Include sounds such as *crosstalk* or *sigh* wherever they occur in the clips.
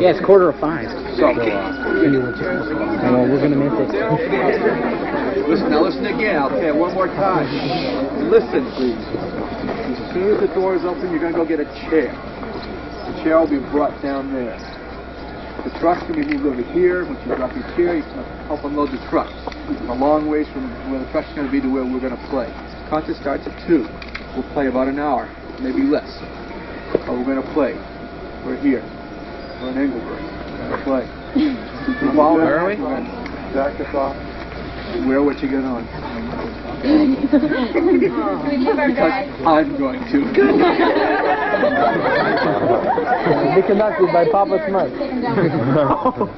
Yeah, it's quarter of five. So, uh, Well, uh, we're gonna miss it. listen, now listen again. I'll say it one more time. Listen, please. As soon as the door is open, you're going to go get a chair. The chair will be brought down there. The truck's going to be moved over here. Once you drop your chair, you can help unload the truck. It's a long ways from where the truck's going to be to where we're going to play. Concert starts at 2. We'll play about an hour, maybe less. But we're going to play. We're here. We're in Engelberg. We're going to play. *laughs* Where are we? Back us off. Wear what you got on. *laughs* because I'm going to. *laughs* Be conducted by Papa Smurf.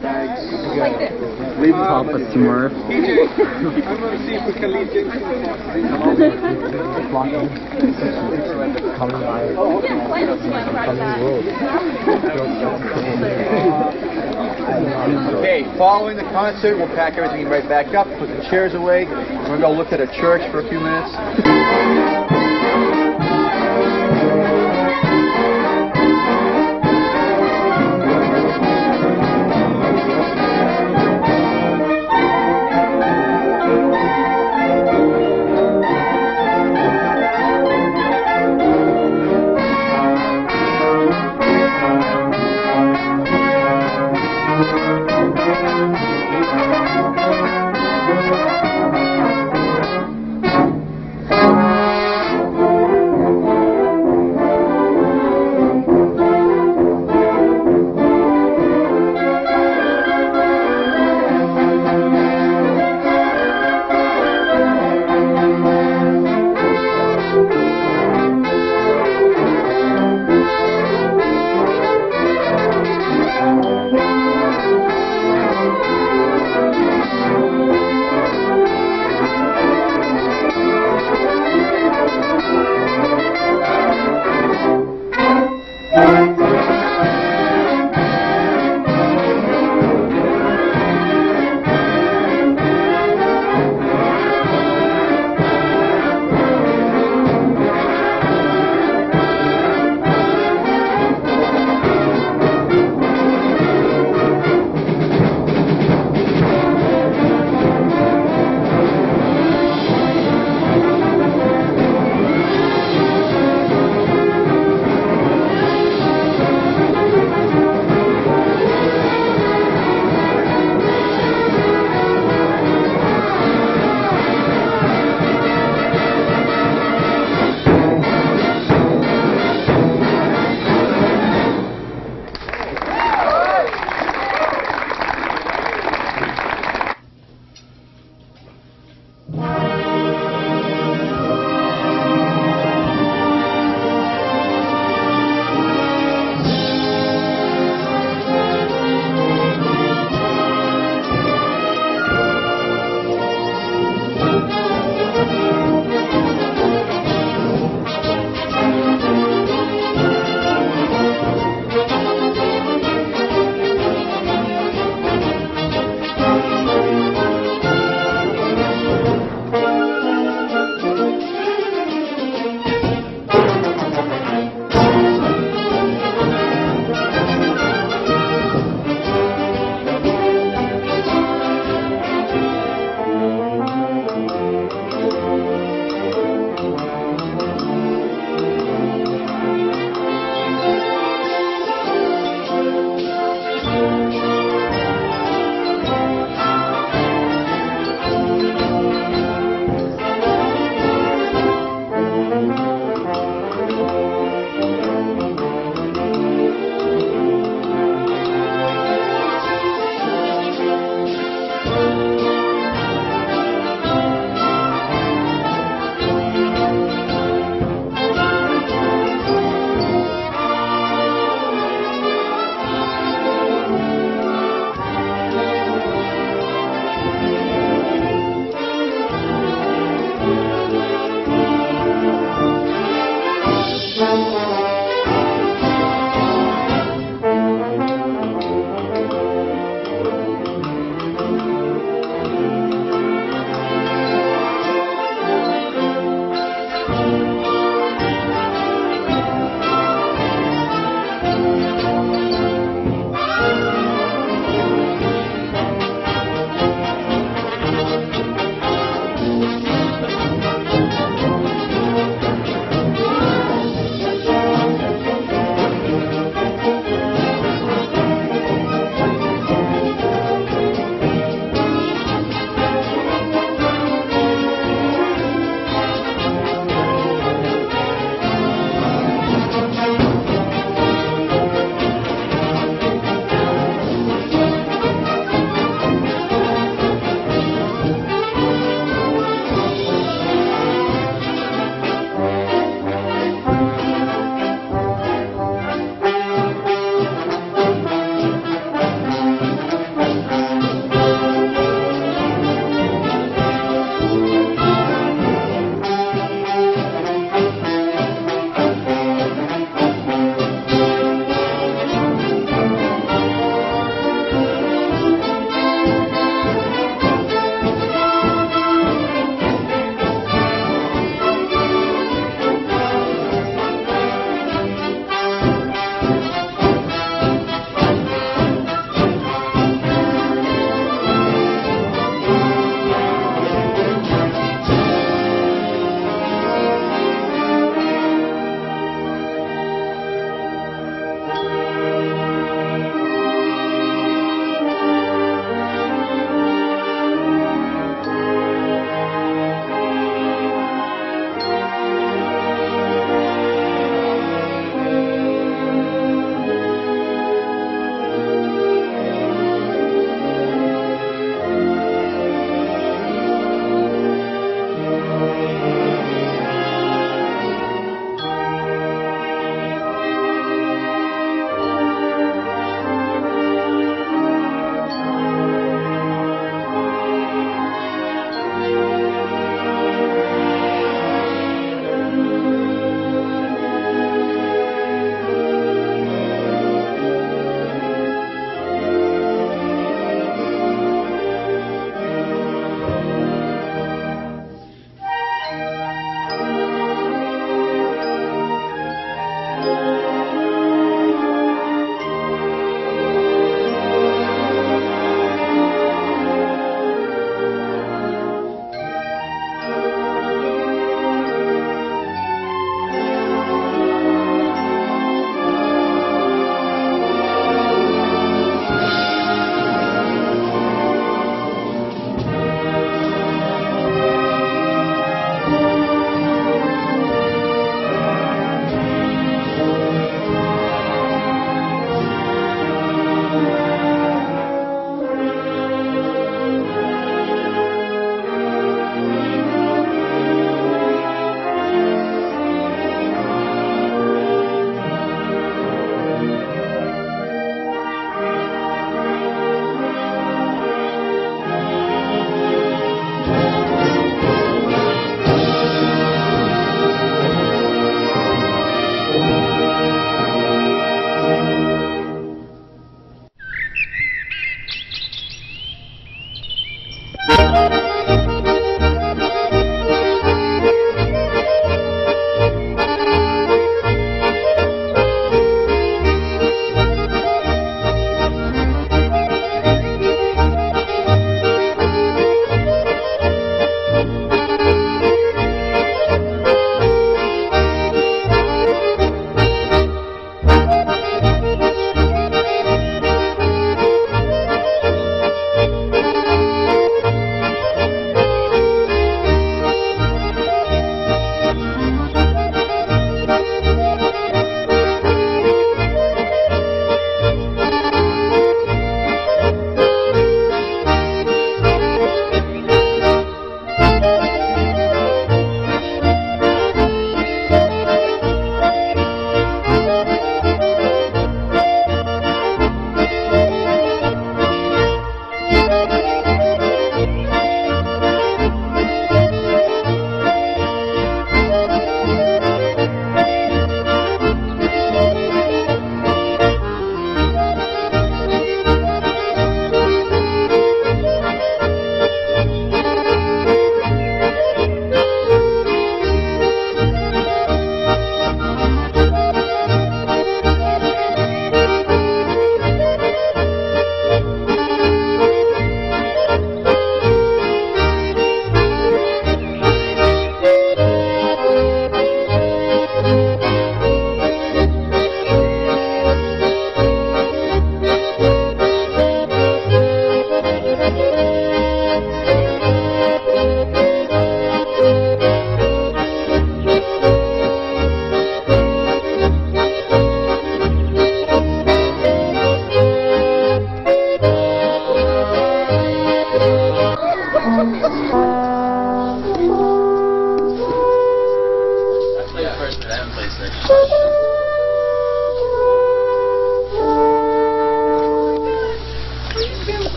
Thanks. Leave the Papa Smurf. *laughs* I'm going to see if we can leave James Coming by. Okay, following the concert, we'll pack everything right back up, put the chairs away. We're going to go look at a church for a few minutes.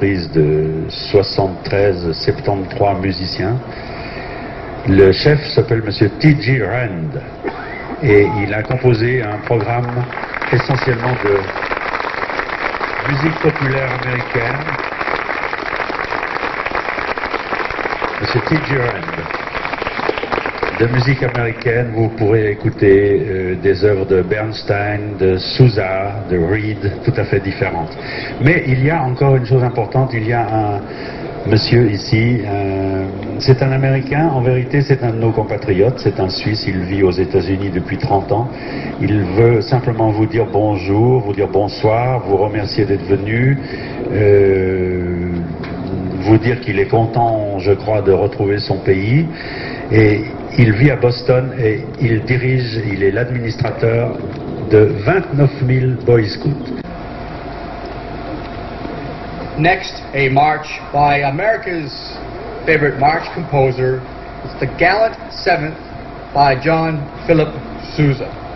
De 73, 73 musiciens. Le chef s'appelle Monsieur T.G. Rand et il a composé un programme essentiellement de musique populaire américaine. Monsieur T.G. Rand de musique américaine, vous pourrez écouter euh, des œuvres de Bernstein, de Sousa, de Reed, tout à fait différentes. Mais il y a encore une chose importante, il y a un monsieur ici, euh, c'est un Américain, en vérité c'est un de nos compatriotes, c'est un Suisse, il vit aux États-Unis depuis 30 ans. Il veut simplement vous dire bonjour, vous dire bonsoir, vous remercier d'être venu. euh, vous dire qu'il est content, je crois, de retrouver son pays. Et il vit à Boston et il dirige, il est l'administrateur de 29 000 Boy Scouts. Next, a march by America's favorite march composer. It's the Gallant Seventh by John Philip Sousa.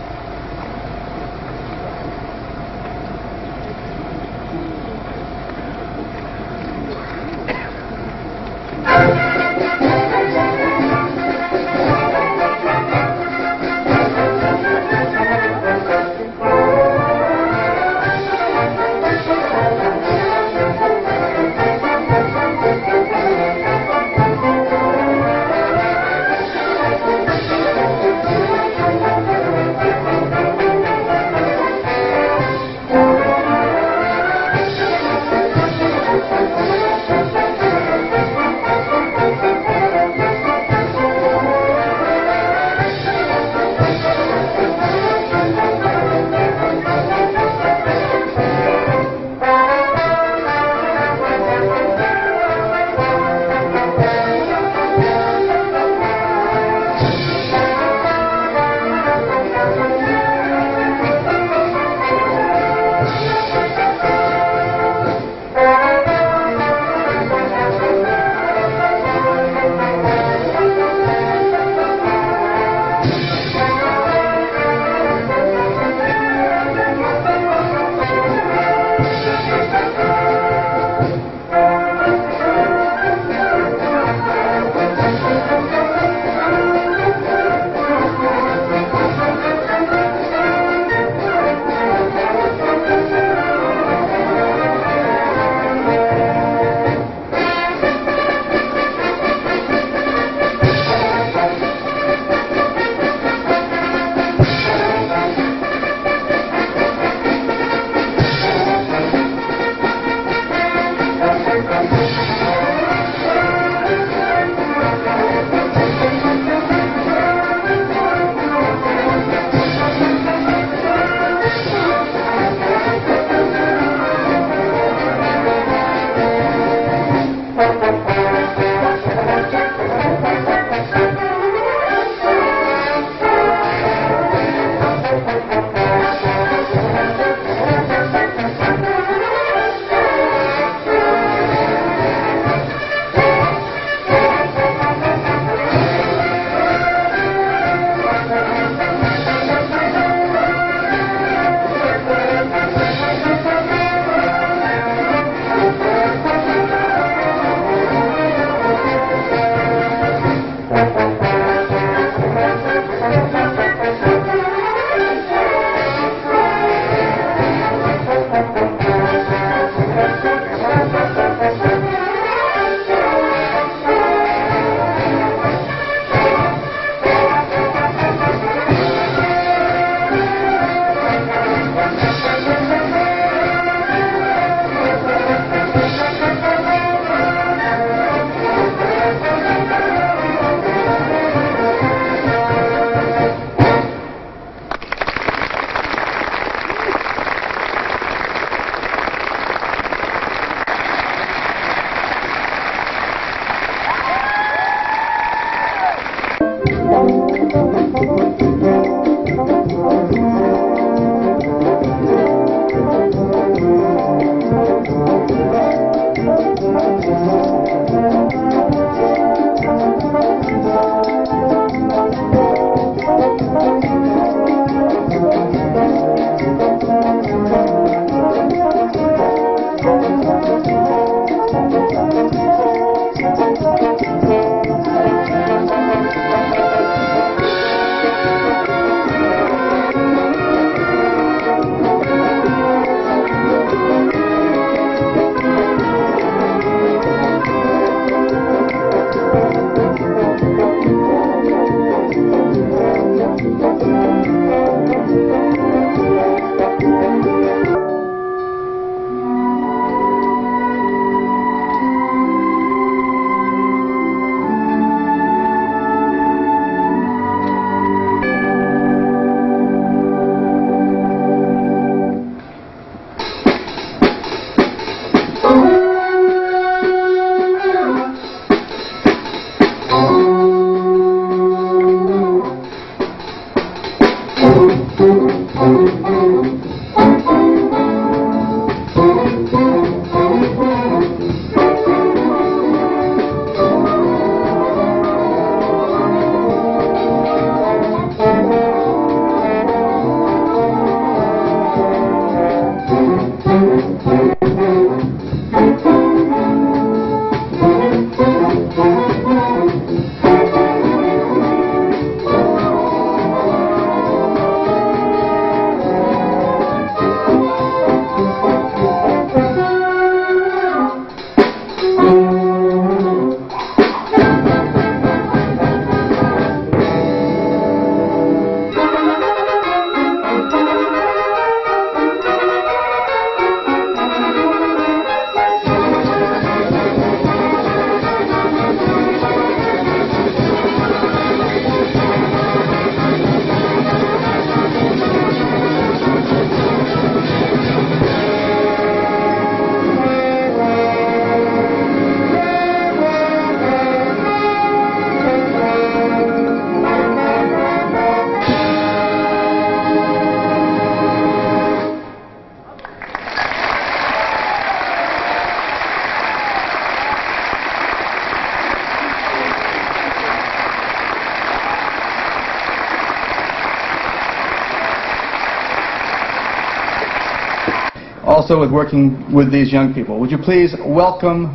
Also with working with these young people. Would you please welcome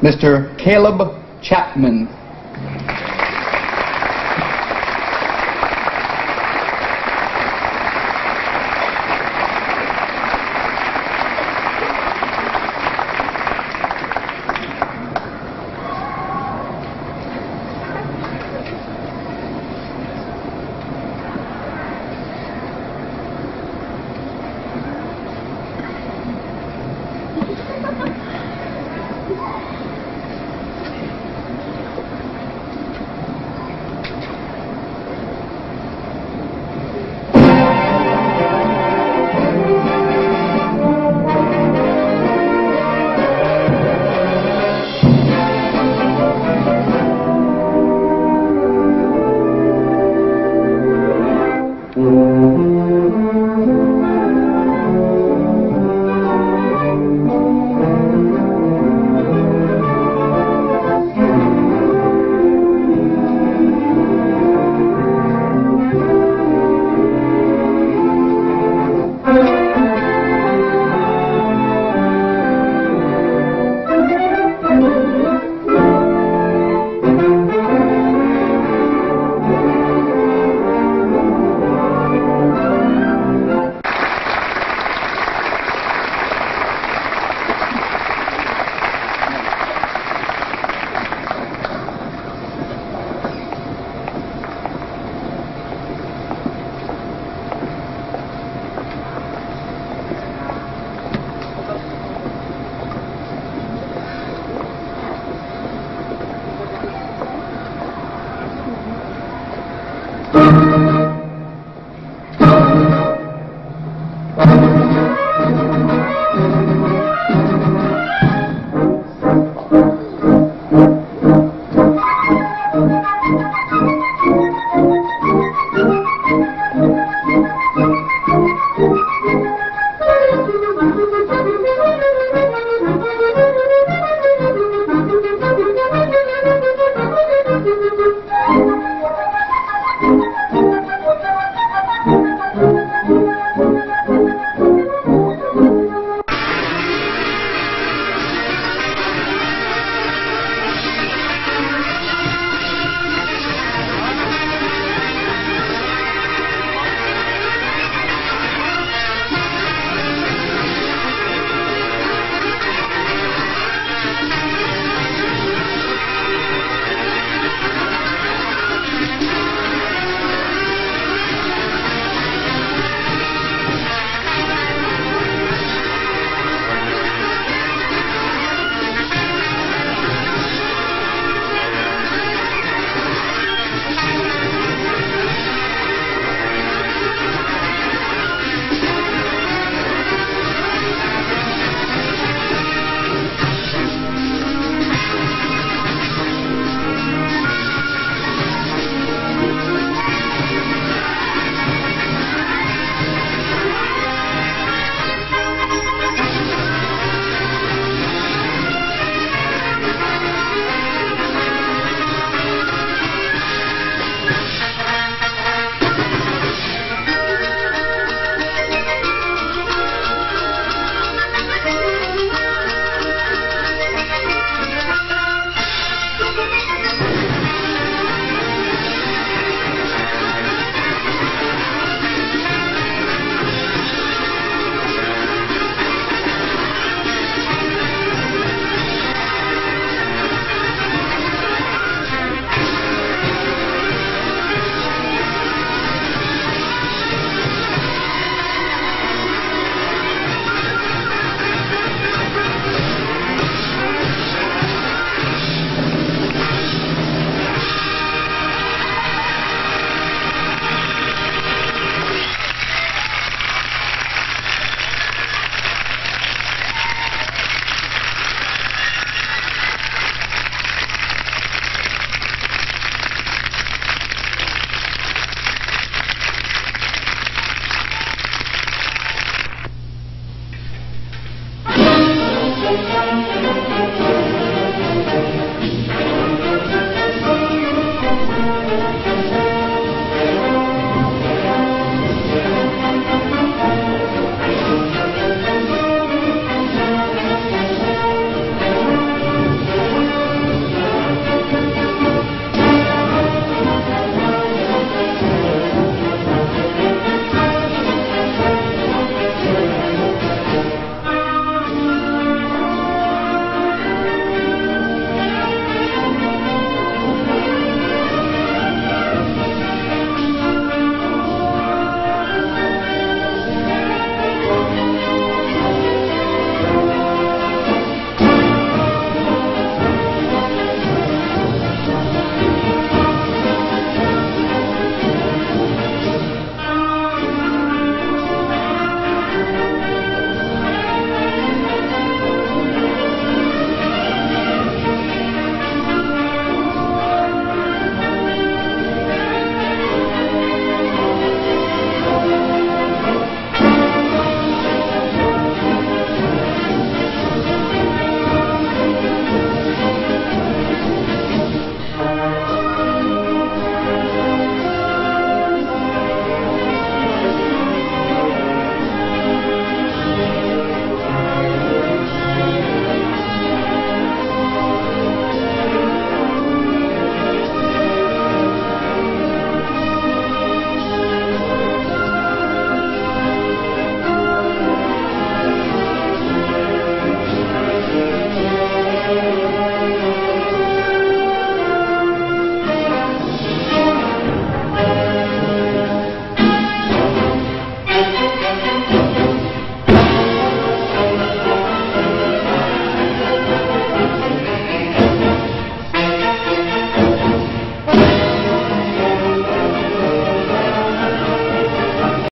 Mr. Caleb Chapman?